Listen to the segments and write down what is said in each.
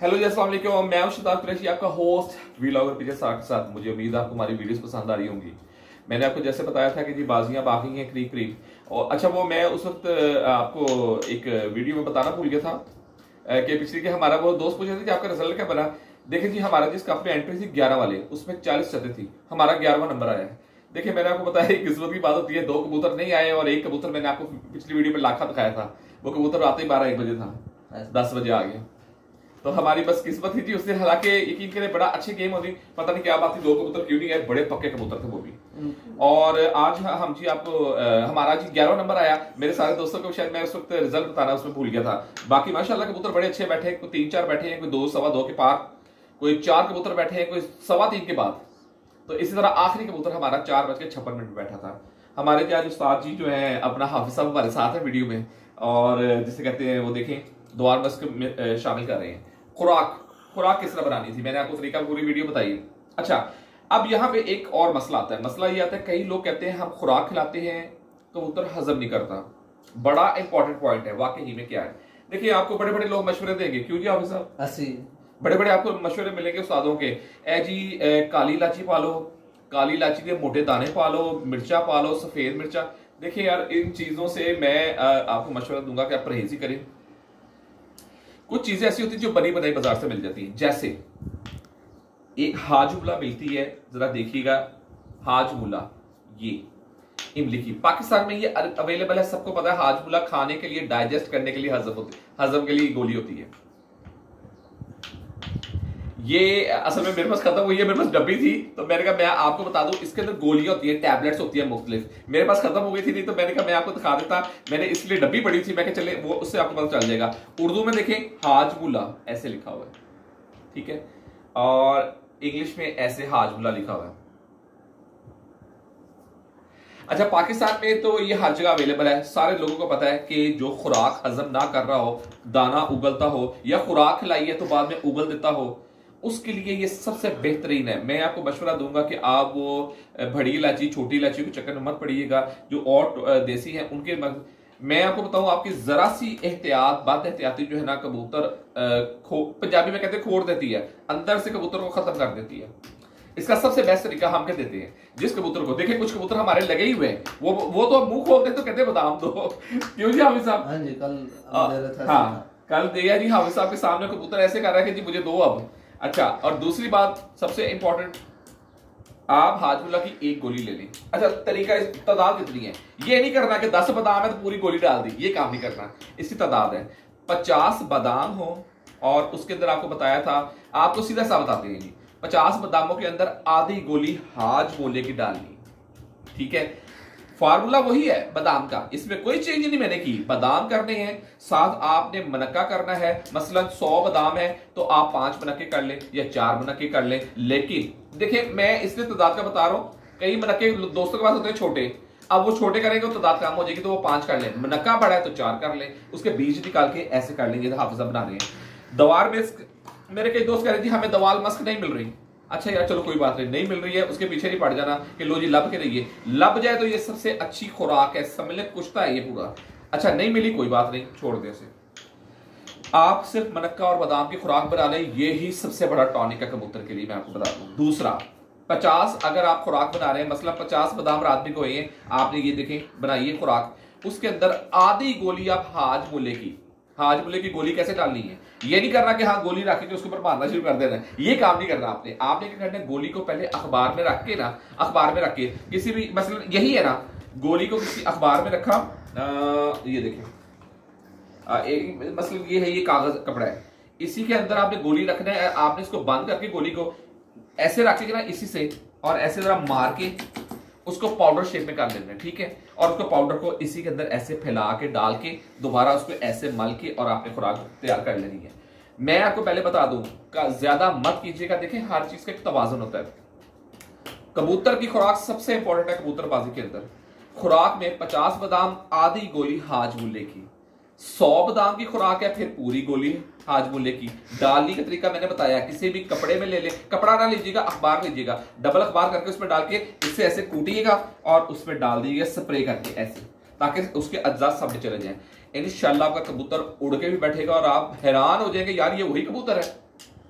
Hello जी वालेकुम मैं हूँ शताब कुरैशी आपका होस्ट वीलॉगर पीछे साथ के साथ. मुझे उम्मीद है आपको हमारी वीडियोस पसंद आ रही होंगी. मैंने आपको जैसे बताया था कि जी बाजियाँ बाकी हैं करीब करीब. और अच्छा वो मैं उस वक्त आपको एक वीडियो में बताना भूल गया था कि पिछली के हमारा वो दोस्त पूछे थे कि आपका रिज़ल्ट क्या बना? देखिए जी हमारा जिस कप में एंट्री थी ग्यारह वाले उसमें चालीस चते थी. हमारा ग्यारहवा नंबर आया है. देखिए मैंने आपको बताया एक किस्मत की बात होती है दो कबूतर नहीं आए और एक कबूतर मैंने आपको पिछली वीडियो में लाखा दिखाया था. वो कबूतर आते ही बारह एक बजे था दस बजे आ गया तो हमारी बस किस्मत ही थी उससे हालाँकि यकीन करें बड़ा अच्छी गेम होती। पता नहीं क्या बात थी दो कबूतर क्यों नहीं आए? बड़े पक्के कबूतर थे वो भी। और आज हम जी आपको हमारा जी ग्यारह नंबर आया। मेरे सारे दोस्तों को शायद मैं उस वक्त रिज़ल्ट बताना उसमें भूल गया था। बाकी माशाल्लाह कबूतर बड़े अच्छे बैठे कोई तीन चार बैठे हैं कोई दो सवा दो के पार। कोई चार कबूतर बैठे हैं कोई सवा तीन के बाद। तो इसी तरह आखिरी कबूतर हमारा चार बज के छप्पन मिनट बैठा था। हमारे जो उस्ताद जी जो है अपना हाफिज साहब हमारे साथ है वीडियो में। और जिसे कहते हैं वो देखें द्वार में शामिल कर रहे हैं। खुराक खुराक किस तरह बनानी थी? मैंने आपको तरीका पूरी वीडियो बताई अच्छा अब यहाँ पे एक और मसला आता है। मसला ये आता है कई लोग कहते हैं हम खुराक खिलाते हैं। कबूतर हजम नहीं करता। बड़ा इंपॉर्टेंट पॉइंट है वाकई में क्या है? देखिए आपको बड़े बड़े लोग मशवरे देंगे। क्यों जी ऑफिसर बड़े बड़े आपको मशवरे मिलेंगे उस्तादों के। ए जी ए, काली इलाची पालो काली इलाची के मोटे दाने पालो मिर्चा पालो सफ़ेद मिर्चा। देखिए यार इन चीज़ों से मैं आ, आपको मशवरा दूँगा कि आप परहेजी करें। कुछ चीज़ें ऐसी होती है जो बनी बनाई बाज़ार से मिल जाती है। जैसे, एक हाजमुला मिलती है, जरा देखिएगा हाजमुला ये, इमली की। पाकिस्तान में ये अवेलेबल है, सबको पता है हाजमुला खाने के लिए डाइजेस्ट करने के लिए हजम होती, हजम के लिए गोली होती है। ये असल में मेरे पास खत्म हुई है, मेरे पास डब्बी थी तो मैंने कहा, मैं आपको बता दूँ, इसके अंदर गोलियाँ होती है टैबलेट्स होती है मुख्तलिफ़। मेरे पास खत्म हो गई थी, नहीं तो मैंने कहा, मैं आपको दिखा देता। मैंने इसलिए डब्बी पड़ी थी, मैं कहा, चले, वो उससे आपको पता चल जाएगा। उर्दू में देखें हाजमुला ऐसे लिखा हुआ है। ठीक है? और इंग्लिश में ऐसे हाजमुला लिखा हुआ है। अच्छा पाकिस्तान में तो ये हर जगह अवेलेबल है। सारे लोगों को पता है कि जो खुराक हजम ना कर रहा हो, दाना उगलता हो, या खुराक खिलाई है तो बाद में उगल देता हो उसके लिए ये सबसे बेहतरीन है। मैं आपको मशवरा दूँगा कि आप वो बड़ी इलायची छोटी इलायची के चक्कर में मत पड़िएगा। जो और देसी है उनके मैं आपको बताऊँ आपकी जरा सी एहतियात बात एहतियाती जो है ना कबूतर खो पंजाबी में कहते हैं खोड़ देती है। अंदर से कबूतर को खत्म कर देती है। इसका सबसे बेस्ट तरीका हम क्या देते हैं। जिस कबूतर को देखिए कुछ कबूतर हमारे लगे ही हुए हैं। वो वो तो मुँह खोलते तो कहते बादाम दो। क्यों जी हाफिज साहब? हाँ जी कल हाँ कल दिया जी हाफिज साहब के सामने कबूतर ऐसे कर रहा है कि जी मुझे दो अब। अच्छा और दूसरी बात सबसे इंपॉर्टेंट आप हाजमुला की एक गोली ले लें। अच्छा तरीका इस, तादाद कितनी है? ये नहीं करना कि दस बादाम है तो पूरी गोली डाल दी। ये काम नहीं करना। इसकी तादाद है। पचास बादाम हो, और उसके अंदर आपको बताया था, आपको सीधा सा बताते हैं पचास बादामों के अंदर आधी गोली हाज मोले की डालनी। ठीक है? फार्मूला वही है, बादाम का। इसमें कोई चेंज नहीं मैंने की। बादाम करने हैं, साथ आपने मनक्का करना है। मसलन सौ बादाम है तो आप पाँच मनक्के कर ले या चार मनक्के कर ले। लेकिन, देखिए, मैं इसलिए तादाद का बता रहा हूँ, कई मनक्के दोस्तों के पास होते हैं छोटे। अब वो छोटे करेंगे तो तादाद कम हो जाएगी तो वो पाँच कर ले। मनक्का बड़ा है तो चार कर ले। उसके बीज निकाल के ऐसे कर लेंगे तो हाफिजा बना रहे हैं दवार में मेरे कई दोस्त कह रहे थे हमें दवाल मस्क नहीं मिल रही। अच्छा यार, चलो कोई बात नहीं नहीं मिल रही है, उसके पीछे नहीं पड़ जाना कि लो जी लब के रहिए। लब जाए तो ये सबसे अच्छी खुराक है समझ कुछता है ये पूरा। अच्छा नहीं मिली, कोई बात नहीं, छोड़ दे से आप सिर्फ़ मनक्का और बादाम की खुराक बना लें, ये ही सबसे बड़ा टॉनिक है कबूतर के लिए, मैं आपको बता दूँ। दूसरा, पचास, अगर आप खुराक बना रहे हैं मतलब पचास बादाम रात में को आपने ये देखें, बनाइए खुराक। उसके अंदर आधी गोली आप हाज मूल्य की हाजमुले की गोली कैसे डालनी है? ये नहीं करना कि हाँ गोली रख के उसके ऊपर मारना शुरू कर देना ये काम नहीं करना आपने। आपने क्या करना गोली को पहले अखबार में रख के ना, अखबार में रख के, किसी भी मतलब यही है ना, गोली को किसी अखबार में रखा ये देखें। मतलब ये है, ये कागज़, कपड़ा है। इसी के अंदर आपने गोली रखना है, आपने इसको बंद करके गोली को ऐसे रखेगा ना, इसी से, और ऐसे जरा मार के उसको पाउडर शेप में कर लेना है, ठीक है? और उसको पाउडर को इसी के अंदर ऐसे फैला के, डाल के, दोबारा उसको ऐसे मल के और आपने खुराक तैयार कर लेनी है। मैं आपको पहले बता दूँ का ज़्यादा मत कीजिएगा देखें हर चीज़ का एक तोजन होता है। कबूतर की खुराक सबसे इंपॉर्टेंट है कबूतरबाजी के अंदर। खुराक में पचास बादाम आधी गोली हाज बुल्ले की। सौ बादाम की खुराक है, फिर पूरी गोली हाज मुल्ले की डालने का तरीका मैंने बताया, किसी भी कपड़े में ले ले। कपड़ा ना लीजिएगा, अखबार लीजिएगा। डबल अखबार करके उसमें डाल के इससे ऐसे कूटिएगा और उसमें डाल दीजिएगा, स्प्रे करके ऐसे, ताकि उसके अज्जा सामने चले जाए। इन आपका कबूतर उड़ के भी बैठेगा और आप हैरान हो जाएँगे, यार ये वही कबूतर है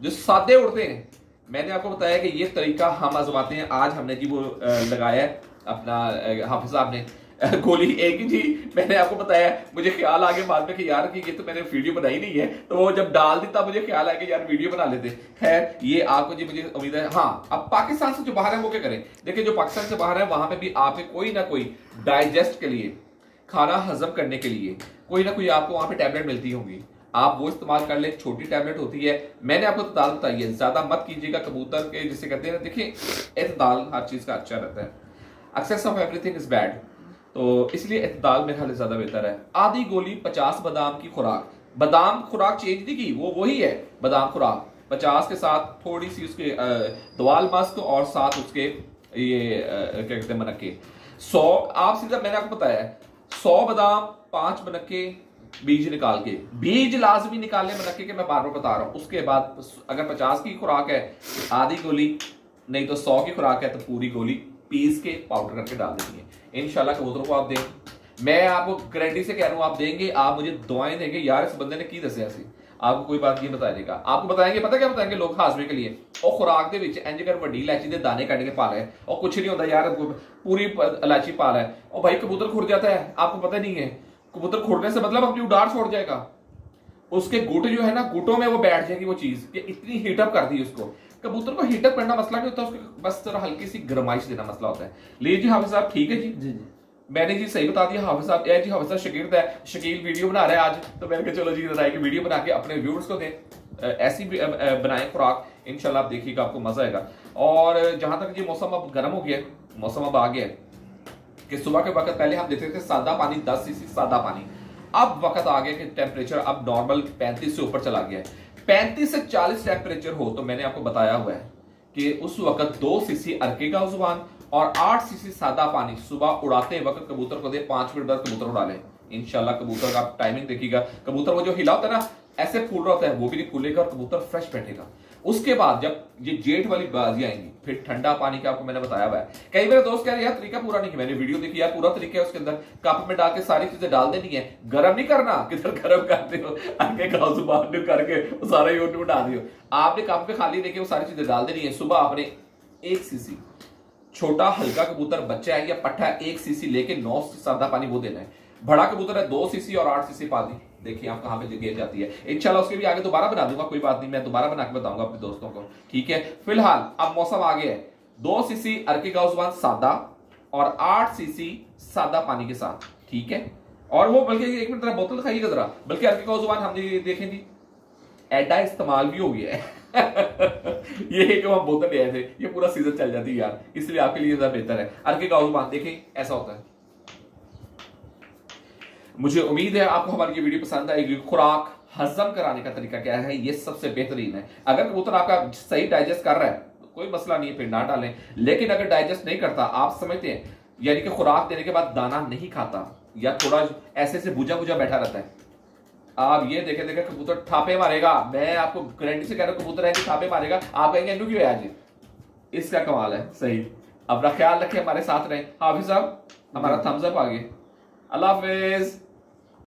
जो सादे उड़ते हैं। मैंने आपको बताया कि ये तरीका हम आजमाते हैं। आज हमने जी वो लगाया है, अपना हाफिज साहब ने। गोली एक ही जी मैंने आपको बताया, मुझे ख्याल आ गया बाद में कि यार कि ये तो मैंने वीडियो बनाई नहीं है तो वो जब डाल दी तब मुझे ख्याल आया कि यार वीडियो बना लेते। खैर, ये आपको जी मुझे उम्मीद है। हाँ अब पाकिस्तान से जो बाहर है वो क्या करें? देखिए, जो पाकिस्तान से बाहर है, वहाँ पे भी आपके कोई ना कोई डाइजेस्ट के लिए, खाना हजम करने के लिए, कोई ना कोई आपको वहाँ पर टैबलेट मिलती होंगी। आप वो इस्तेमाल कर ले, छोटी टैबलेट होती है। मैंने आपको ताल बताई है, ज़्यादा मत कीजिएगा कबूतर के, जिसे कहते हैं देखिए, एतदाल हर चीज़ का अच्छा रहता है। Excess of everything is bad तो इसलिए एतदाल मेरे ख्याल ज़्यादा बेहतर है। आधी गोली पचास बादाम की खुराक। बादाम खुराक चेंज नहीं की, वो, वही है, बादाम खुराक। पचास के साथ थोड़ी सी उसके दवाल मस्क और साथ उसके ये क्या कहते हैं, मनक्के। सौ, आप सीधा मैंने आपको बताया, सौ बादाम, पाँच मनक्के बीज निकाल के। बीज लाजमी निकालने मनक्के के मैं बार बार बता रहा हूँ। उसके बाद अगर पचास की खुराक है, आधी गोली, नहीं तो सौ की खुराक है तो पूरी गोली पीस के पाउडर करके डाल देंगे इनशाला कबूतरों को आप दें मैं आपको गारंटी से कह रहा हूं आप देंगे आप मुझे दुआएं देंगे यार इस बंदे ने की दसे ऐसी आपको कोई बात नहीं बताएगा आपको बताएंगे पता क्या बताएंगे लोग हाजमे के लिए और खुराक के ਵਿੱਚ ਇੰਜ ਕਰ ਵੱਡੀ ਇਲਾਇਚੀ ਦੇ ਦਾਣੇ ਕੱਢ ਕੇ ਪਾ ਲੈ और कुछ नहीं होता यार पूरी इलायची पा रहा है और भाई कबूतर खुड़ जाता है आपको पता नहीं है कबूतर खुड़ने से मतलब अपनी उड़ार छोड़ जाएगा उसके गुट जो है ना गुटों में वो बैठ जाएगी वो चीज़ ये इतनी हीटअप कर दी उसको। कबूतर को हीटअप करना मसला नहीं होता उसको बस जरा हल्की सी गरमाइश देना मसला होता है। लीजिए जी हाफिज साहब ठीक है जी? जी जी। मैंने जी सही बता दिया हाफिज साहब। जी हाफिज साहब शकील है शकील वीडियो बना रहा है आज। तो मैंने कहा चलो जी जरा की वीडियो बना के अपने व्यूअर्स को दें। ऐसी बनाए खुराक। इनशाला आप देखिएगा आपको मज़ा आएगा। और जहाँ तक ये मौसम अब गर्म हो गया मौसम अब आ गया कि सुबह के वक्त पहले हम देते थे सादा पानी दस सीसी सादा पानी। अब वक्त आ गया कि टेम्परेचर अब नॉर्मल पैंतीस से ऊपर चला गया है। पैंतीस से चालीस टेम्परेचर हो तो मैंने आपको बताया हुआ है कि उस वक्त दो सीसी अर्के का ज़ुबान और आठ सीसी सादा पानी सुबह उड़ाते वक्त कबूतर को दे, पाँच मिनट बाद कबूतर उड़ा ले। इनशाला कबूतर का टाइमिंग देखिएगा। कबूतर वो जो हिला होता है ना, ऐसे फूल रहा होता है, वो भी नहीं फूलेगा और कबूतर फ्रेश बैठेगा। उसके बाद जब ये जेठ वाली बाजी आएँगी फिर ठंडा पानी का आपको मैंने बताया हुआ है। कई मेरे दोस्त कह रहे यार, तरीका पूरा नहीं मैंने वीडियो देखी, यार, पूरा तरीका है उसके अंदर। कप में डाल के सारी चीज़ें डाल देनी है। गर्म नहीं करना। किधर गर्म करते हो? आगे गाँव सुबह करके सारा यूट्यूब उठा दियो। आपने कप में खाली देखे वो सारी चीज़ें डाल देनी है। सुबह आपने एक सीसी, छोटा हल्का कबूतर, बच्चा है या पट्टा, एक सीसी लेके नौ सादा पानी वो देना है। बड़ा कबूतर है, दो सीसी और आठ सीसी पानी देखिए आप कहाँ पे गेम जाती है। इंशाल्लाह उसके भी आगे दोबारा बना दूँगा, कोई बात नहीं, मैं दोबारा बना के बताऊँगा अपने दोस्तों को। ठीक है? फ़िलहाल अब मौसम आगे है। दो सीसी अर्की का सादा और आठ सीसी सादा पानी के साथ। ठीक है? और वो बल्कि एक मिनट बोतल खाइएगा जरा। बल्कि अर्की का ज़ुबान हमने देखें जी एडा इस्तेमाल भी हो गया है। ये एक हम बोतल ले आए थे। ये पूरा सीज़न चल जाती है यार। इसलिए आपके लिए ज़्यादा बेहतर है। अर्के का ज़ुबान देखें, ऐसा होता है। मुझे उम्मीद है आपको हमारी ये वीडियो पसंद आएगी। खुराक हजम कराने का तरीका क्या है? ये सबसे बेहतरीन है। अगर कबूतर आपका सही डाइजेस्ट कर रहा है तो कोई मसला नहीं है फिर ना डालें। लेकिन अगर डाइजेस्ट नहीं करता आप समझते हैं यानी कि खुराक देने के बाद दाना नहीं खाता या थोड़ा ऐसे से बुझा बुझा बैठा रहता है। आप ये देखे देखे कबूतर ठापे मारेगा। मैं आपको गारंटी से कह रहा हूँ कबूतर है कि ठापे मारेगा। आप कहेंगे इनू क्यों आज? इसका कमाल है सही। अपना ख्याल रखें हमारे साथ रहे। हाफिज साहब हमारा थम्स अप आ गया अल्लाह हाफिज।